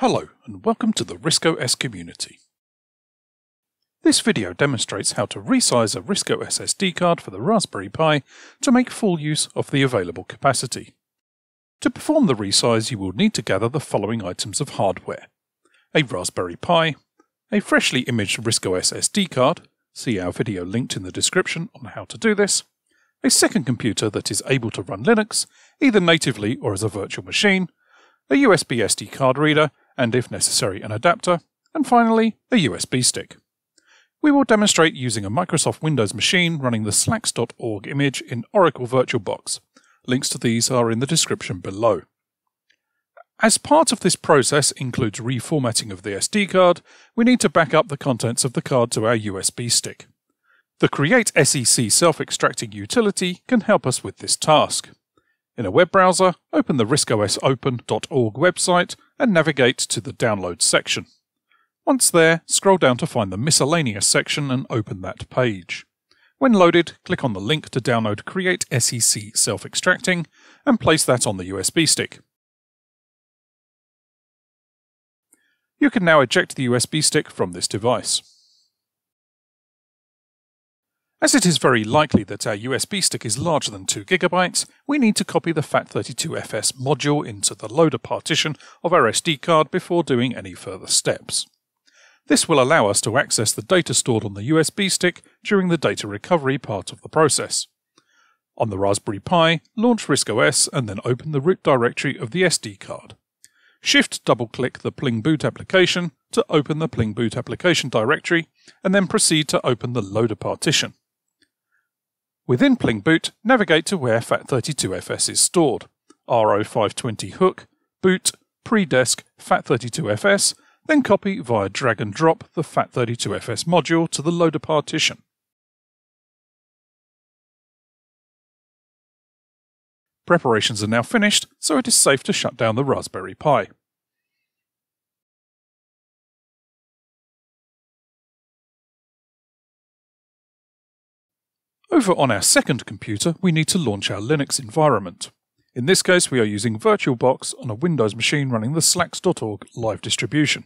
Hello and welcome to the RISC-OS community. This video demonstrates how to resize a RISC-OS SD card for the Raspberry Pi to make full use of the available capacity. To perform the resize you will need to gather the following items of hardware. A Raspberry Pi, a freshly imaged RISC-OS SD card, see our video linked in the description on how to do this, a second computer that is able to run Linux, either natively or as a virtual machine, a USB SD card reader, and if necessary an adapter, and finally a USB stick. We will demonstrate using a Microsoft Windows machine running the slax.org image in Oracle VirtualBox. Links to these are in the description below. As part of this process includes reformatting of the SD card, we need to back up the contents of the card to our USB stick. The Create SEC self-extracting utility can help us with this task. In a web browser, open the riscosopen.org website and navigate to the Download section. Once there, scroll down to find the Miscellaneous section and open that page. When loaded, click on the link to download Create SEC Self-Extracting and place that on the USB stick. You can now eject the USB stick from this device. As it is very likely that our USB stick is larger than 2GB, we need to copy the FAT32FS module into the loader partition of our SD card before doing any further steps. This will allow us to access the data stored on the USB stick during the data recovery part of the process. On the Raspberry Pi, launch RISC-OS and then open the root directory of the SD card. Shift double click the Pling Boot application to open the Pling Boot application directory and then proceed to open the loader partition. Within Pling Boot, navigate to where FAT32FS is stored. RO520 hook, boot, pre-desk FAT32FS, then copy via drag and drop the FAT32FS module to the loader partition. Preparations are now finished, so it is safe to shut down the Raspberry Pi. Over on our second computer, we need to launch our Linux environment. In this case, we are using VirtualBox on a Windows machine running the slax.org live distribution.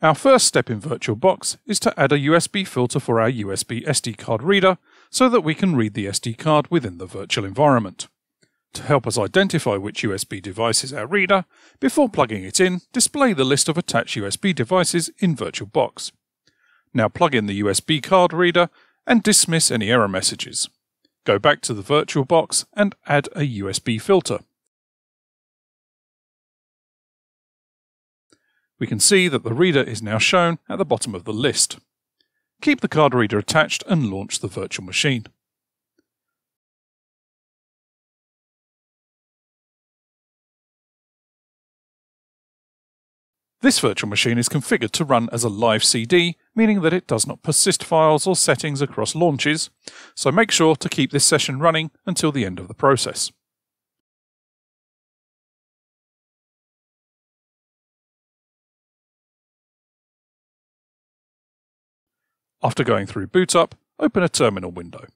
Our first step in VirtualBox is to add a USB filter for our USB SD card reader so that we can read the SD card within the virtual environment. To help us identify which USB device is our reader, before plugging it in, display the list of attached USB devices in VirtualBox. Now plug in the USB card reader and dismiss any error messages. Go back to the VirtualBox and add a USB filter. We can see that the reader is now shown at the bottom of the list. Keep the card reader attached and launch the virtual machine. This virtual machine is configured to run as a live CD, meaning that it does not persist files or settings across launches, so make sure to keep this session running until the end of the process. After going through boot up, open a terminal window.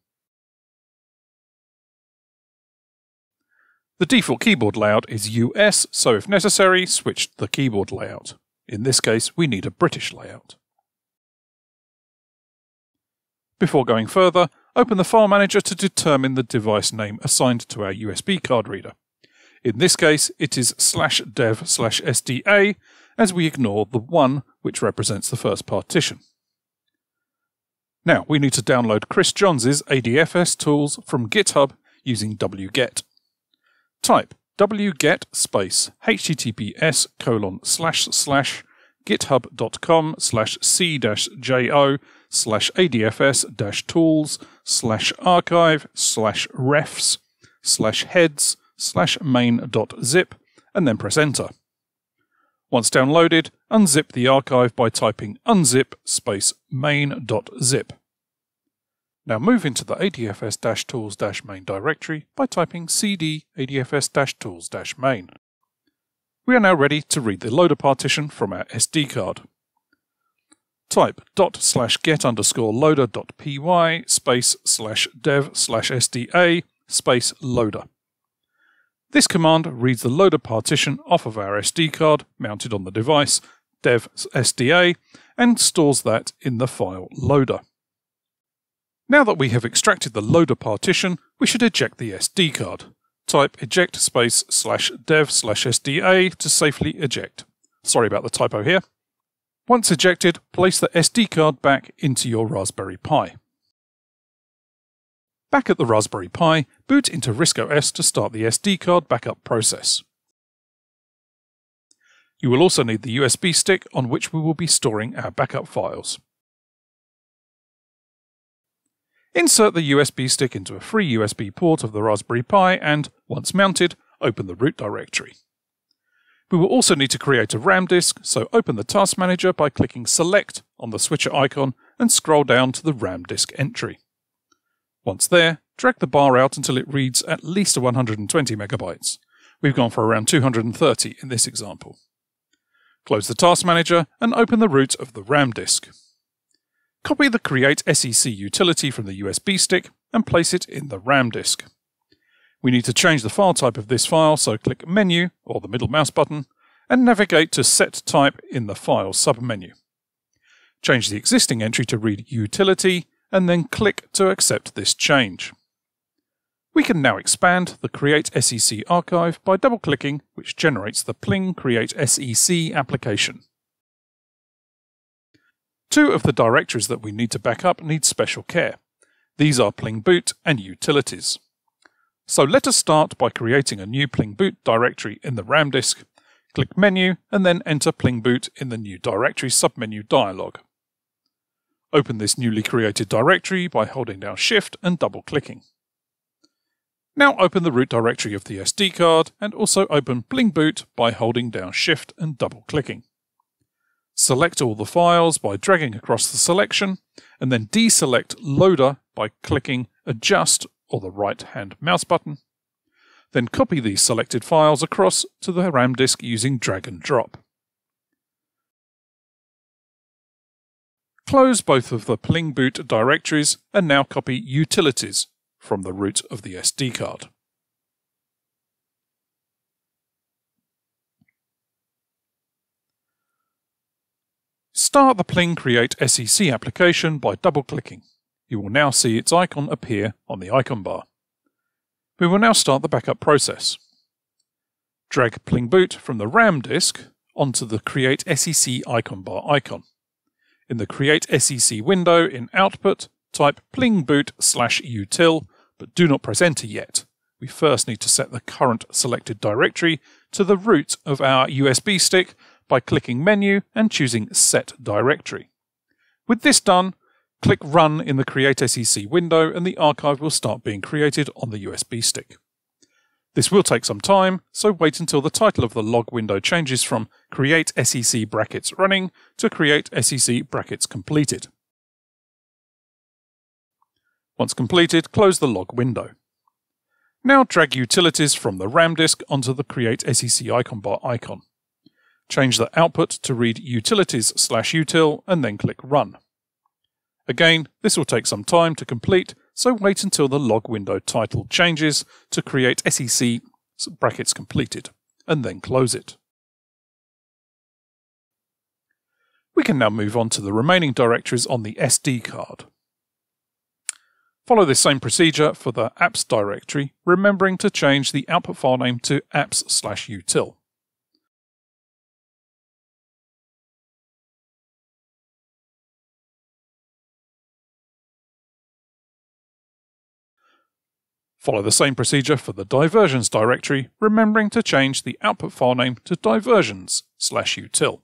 The default keyboard layout is US, so if necessary, switch the keyboard layout. In this case, we need a British layout. Before going further, open the File Manager to determine the device name assigned to our USB card reader. In this case, it is slash dev slash SDA, as we ignore the 1 which represents the first partition. Now, we need to download Chris Johns' ADFS tools from GitHub using wget. Type wget space https colon slash slash github.com slash c dash jo slash adfs dash tools slash archive slash refs slash heads slash main dot zip and then press enter. Once downloaded, unzip the archive by typing unzip space main dot zip. Now move into the adfs-tools-main directory by typing cd adfs-tools-main. We are now ready to read the loader partition from our SD card. Type dot slash get underscore loader dot py space slash dev slash sda space loader. This command reads the loader partition off of our SD card mounted on the device, dev SDA, and stores that in the file loader. Now that we have extracted the loader partition, we should eject the SD card. Type eject space slash dev slash SDA to safely eject. Sorry about the typo here. Once ejected, place the SD card back into your Raspberry Pi. Back at the Raspberry Pi, boot into RISC-OS to start the SD card backup process. You will also need the USB stick on which we will be storing our backup files. Insert the USB stick into a free USB port of the Raspberry Pi and, once mounted, open the root directory. We will also need to create a RAM disk, so open the Task Manager by clicking Select on the switcher icon and scroll down to the RAM disk entry. Once there, drag the bar out until it reads at least 120 megabytes. We've gone for around 230 in this example. Close the Task Manager and open the root of the RAM disk. Copy the Create SEC utility from the USB stick and place it in the RAM disk. We need to change the file type of this file, so click Menu, or the middle mouse button, and navigate to Set Type in the File submenu. Change the existing entry to read Utility, and then click to accept this change. We can now expand the Create SEC archive by double-clicking, which generates the Pling Create SEC application. Two of the directories that we need to back up need special care. These are Pling Boot and Utilities. So let us start by creating a new Pling Boot directory in the RAM disk. Click Menu and then enter Pling Boot in the New Directory submenu dialog. Open this newly created directory by holding down Shift and double-clicking. Now open the root directory of the SD card and also open Pling Boot by holding down Shift and double-clicking. Select all the files by dragging across the selection, and then deselect Loader by clicking Adjust or the right hand mouse button. Then copy these selected files across to the RAM disk using drag and drop. Close both of the Pling Boot directories and now copy Utilities from the root of the SD card. Start the Pling Create SEC application by double-clicking. You will now see its icon appear on the icon bar. We will now start the backup process. Drag Pling Boot from the RAM disk onto the Create SEC icon bar icon. In the Create SEC window in Output, type Pling Boot slash util, but do not press Enter yet. We first need to set the current selected directory to the root of our USB stick by clicking Menu and choosing Set Directory. With this done, click Run in the Create SEC window and the archive will start being created on the USB stick. This will take some time, so wait until the title of the log window changes from Create SEC brackets running to Create SEC brackets completed. Once completed, close the log window. Now drag utilities from the RAM disk onto the Create SEC icon bar icon. Change the output to read utilities slash util and then click run. Again, this will take some time to complete, so wait until the log window title changes to create SEC brackets completed, and then close it. We can now move on to the remaining directories on the SD card. Follow this same procedure for the apps directory, remembering to change the output file name to apps/util. Follow the same procedure for the diversions directory, remembering to change the output file name to diversions slash util.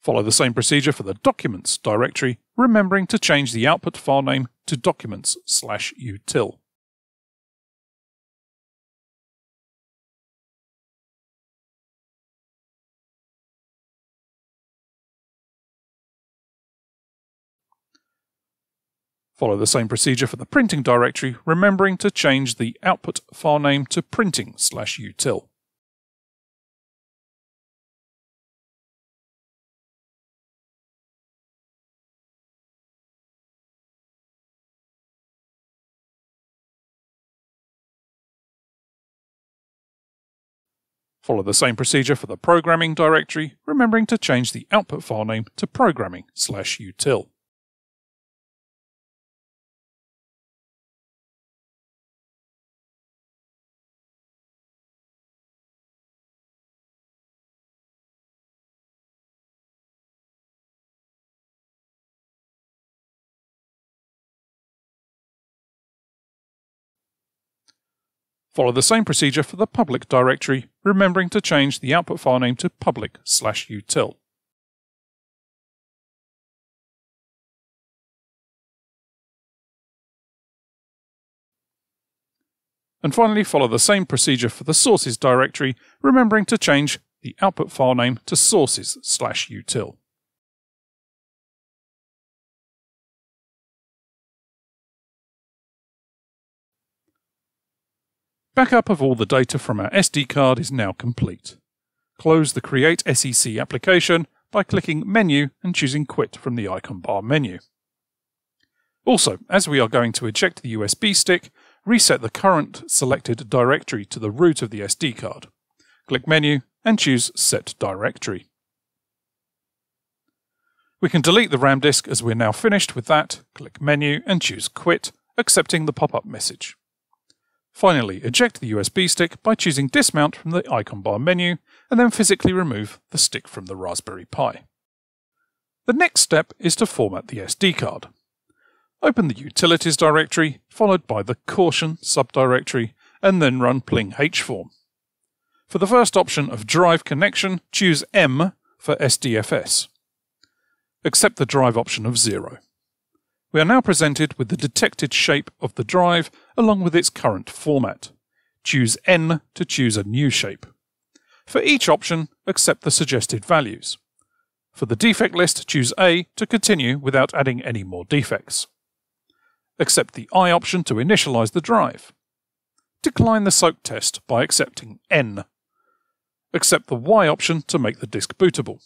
Follow the same procedure for the documents directory, remembering to change the output file name to documents slash util. Follow the same procedure for the printing directory, remembering to change the output file name to printing slash util. Follow the same procedure for the programming directory, remembering to change the output file name to programming slash util. Follow the same procedure for the public directory, remembering to change the output file name to public slash util. And finally, follow the same procedure for the sources directory, remembering to change the output file name to sources slash util. Backup of all the data from our SD card is now complete. Close the Create SEC application by clicking Menu and choosing Quit from the icon bar menu. Also, as we are going to eject the USB stick, reset the current selected directory to the root of the SD card. Click Menu and choose Set Directory. We can delete the RAM disk as we're now finished with that. Click Menu and choose Quit, accepting the pop-up message. Finally, eject the USB stick by choosing Dismount from the icon bar menu and then physically remove the stick from the Raspberry Pi. The next step is to format the SD card. Open the Utilities directory, followed by the Caution subdirectory, and then run pling hform. For the first option of drive connection, choose M for SDFS. Accept the drive option of 0. We are now presented with the detected shape of the drive along with its current format. Choose N to choose a new shape. For each option, accept the suggested values. For the defect list, choose A to continue without adding any more defects. Accept the I option to initialize the drive. Decline the soak test by accepting N. Accept the Y option to make the disk bootable.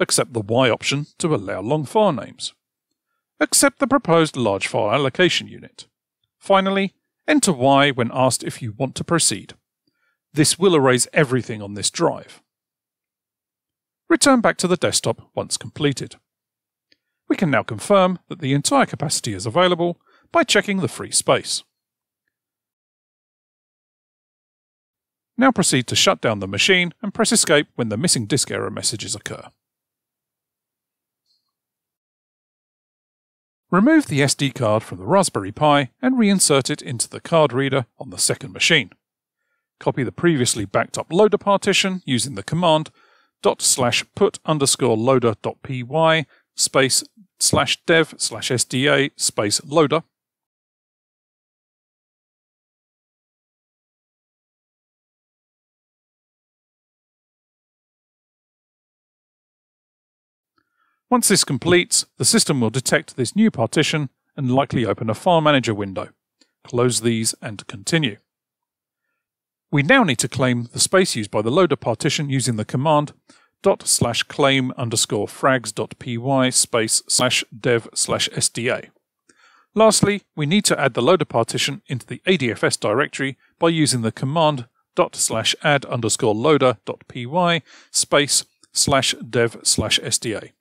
Accept the Y option to allow long file names accept the proposed large file allocation unit. Finally, enter Y when asked if you want to proceed. This will erase everything on this drive. Return back to the desktop once completed. We can now confirm that the entire capacity is available by checking the free space. Now proceed to shut down the machine and press escape when the missing disk error messages occur. Remove the SD card from the Raspberry Pi and reinsert it into the card reader on the second machine. Copy the previously backed up loader partition using the command dot slash put underscore loader dot py space slash dev slash sda space loader Once this completes, the system will detect this new partition and likely open a File Manager window. Close these and continue. We now need to claim the space used by the loader partition using the command dot slash claim underscore frags dot py space slash dev slash sda. Lastly, we need to add the loader partition into the ADFS directory by using the command dot slash add underscore loader dot py space slash dev slash sda.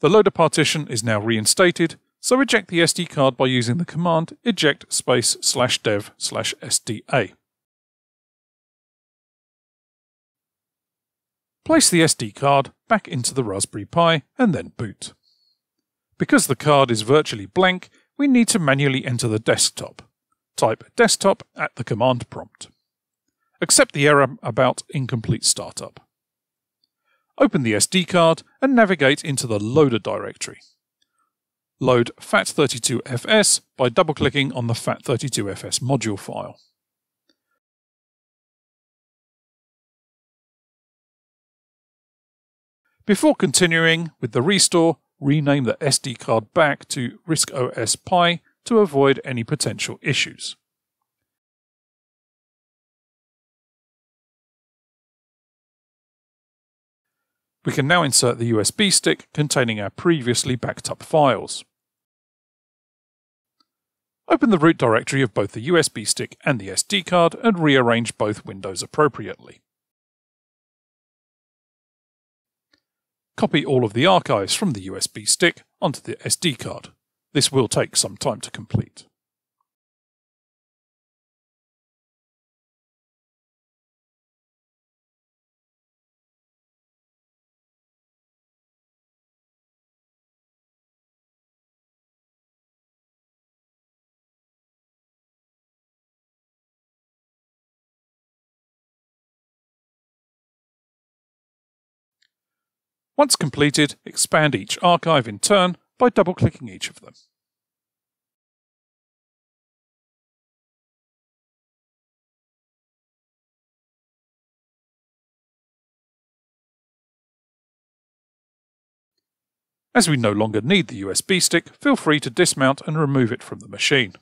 The loader partition is now reinstated, so eject the SD card by using the command eject space slash dev slash SDA. Place the SD card back into the Raspberry Pi and then boot. Because the card is virtually blank, we need to manually enter the desktop. Type desktop at the command prompt. Accept the error about incomplete startup open the SD card and navigate into the loader directory. Load FAT32FS by double-clicking on the FAT32FS module file. Before continuing with the restore, rename the SD card back to RISC OS Pi to avoid any potential issues. We can now insert the USB stick containing our previously backed up files. Open the root directory of both the USB stick and the SD card and rearrange both windows appropriately. Copy all of the archives from the USB stick onto the SD card. This will take some time to complete. Once completed, expand each archive in turn by double-clicking each of them. As we no longer need the USB stick, feel free to dismount and remove it from the machine.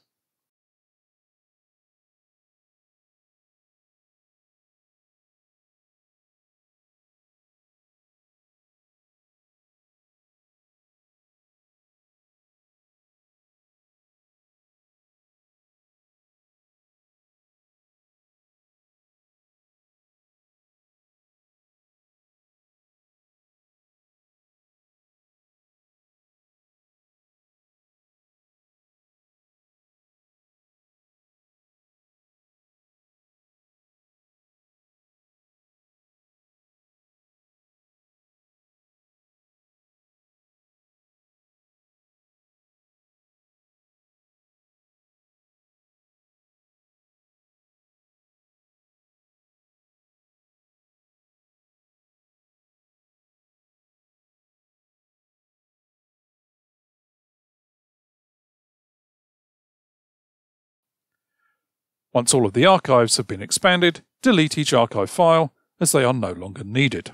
Once all of the archives have been expanded, delete each archive file as they are no longer needed.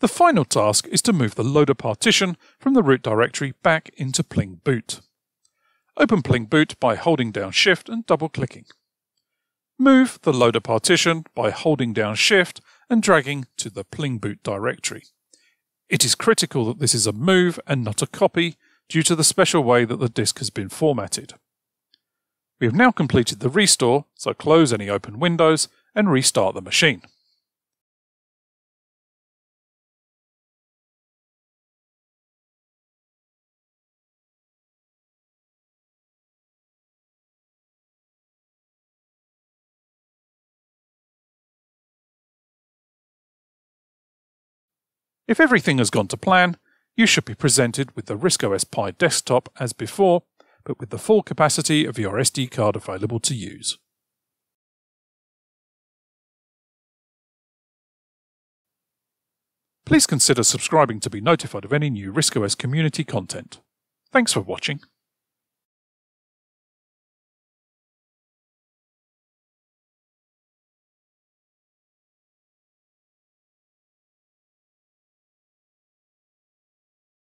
The final task is to move the loader partition from the root directory back into Pling Boot. Open Pling Boot by holding down Shift and double-clicking. Move the loader partition by holding down Shift and dragging to the Pling Boot directory. It is critical that this is a move and not a copy due to the special way that the disk has been formatted. We have now completed the restore, so close any open windows and restart the machine. If everything has gone to plan, you should be presented with the RISC-OS Pi desktop as before, but with the full capacity of your SD card available to use. Please consider subscribing to be notified of any new RISC-OS community content. Thanks for watching.